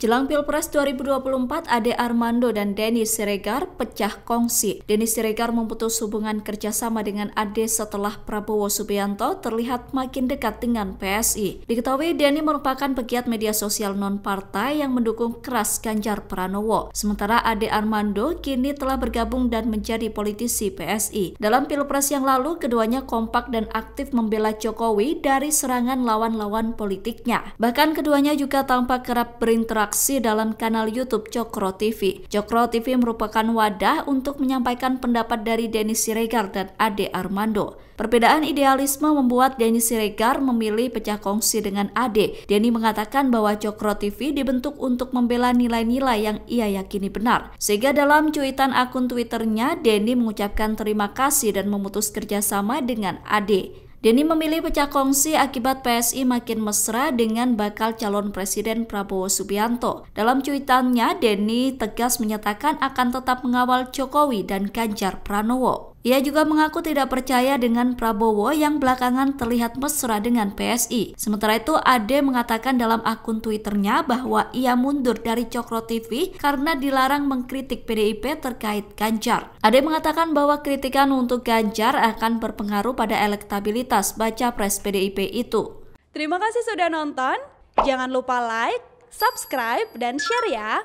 Jelang Pilpres 2024, Ade Armando dan Denny Siregar pecah kongsi. Denny Siregar memutus hubungan kerjasama dengan Ade setelah Prabowo Subianto terlihat makin dekat dengan PSI. Diketahui Denny merupakan pegiat media sosial non-partai yang mendukung keras Ganjar Pranowo. Sementara Ade Armando kini telah bergabung dan menjadi politisi PSI. Dalam Pilpres yang lalu, keduanya kompak dan aktif membela Jokowi dari serangan lawan-lawan politiknya. Bahkan keduanya juga tampak kerap berinteraksi beraksi dalam kanal YouTube Cokro TV. Cokro TV merupakan wadah untuk menyampaikan pendapat dari Denny Siregar dan Ade Armando. Perbedaan idealisme membuat Denny Siregar memilih pecah kongsi dengan Ade. Denny mengatakan bahwa Cokro TV dibentuk untuk membela nilai-nilai yang ia yakini benar. Sehingga dalam cuitan akun Twitternya, Denny mengucapkan terima kasih dan memutus kerjasama dengan Ade. Denny memilih pecah kongsi akibat PSI makin mesra dengan bakal calon Presiden Prabowo Subianto. Dalam cuitannya, Denny tegas menyatakan akan tetap mengawal Jokowi dan Ganjar Pranowo. Ia juga mengaku tidak percaya dengan Prabowo yang belakangan terlihat mesra dengan PSI. Sementara itu, Ade mengatakan dalam akun Twitternya bahwa ia mundur dari Cokro TV karena dilarang mengkritik PDIP terkait Ganjar. Ade mengatakan bahwa kritikan untuk Ganjar akan berpengaruh pada elektabilitas baca pres PDIP itu. Terima kasih sudah nonton. Jangan lupa like, subscribe, dan share ya.